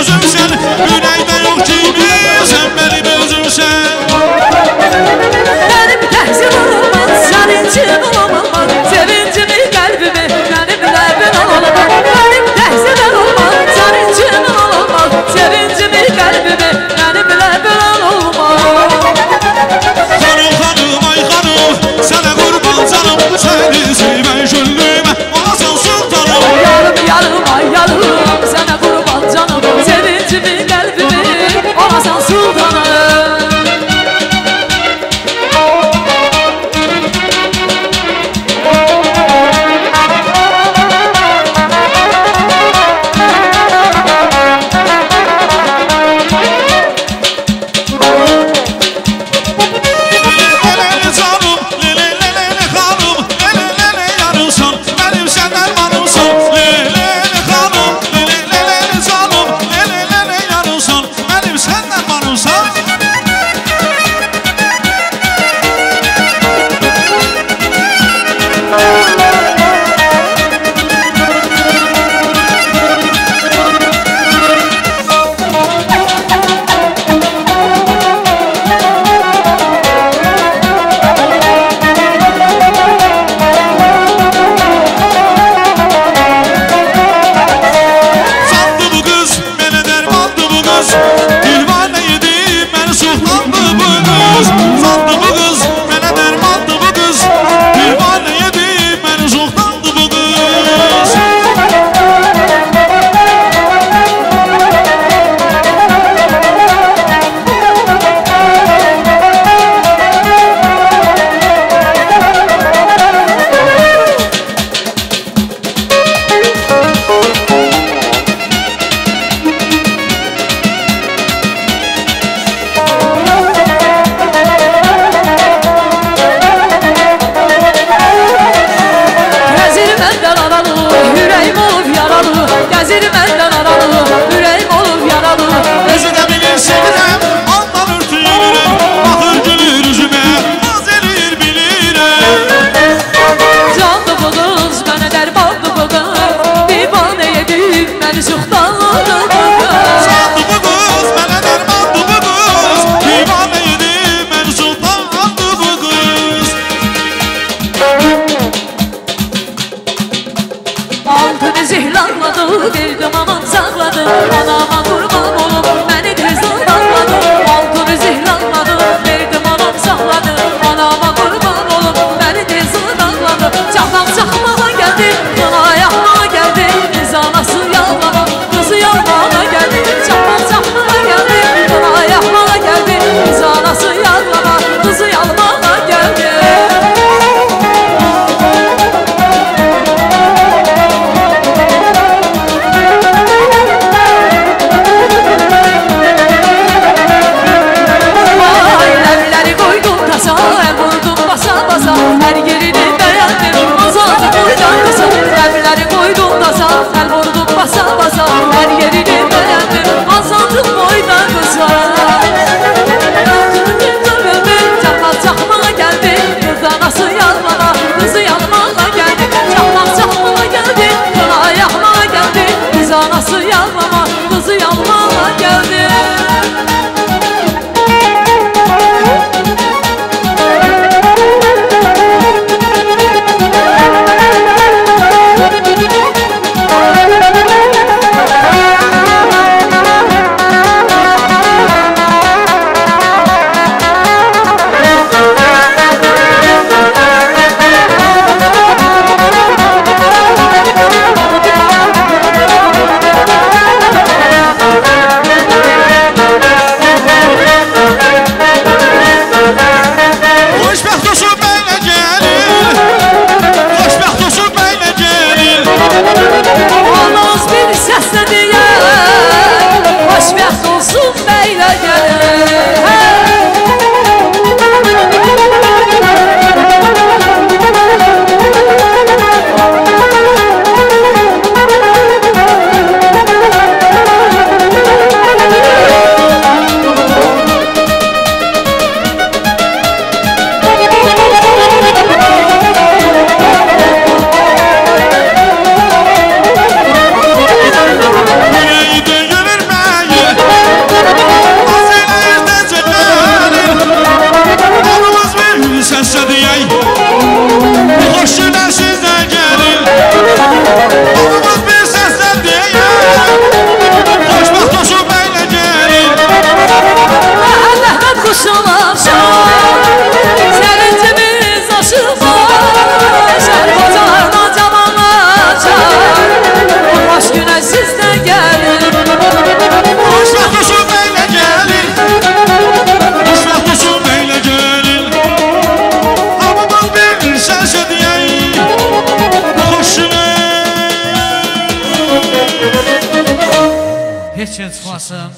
gözüm sen Güney Zehir almadı, verdim aman sakladı Anama kurban Treceți față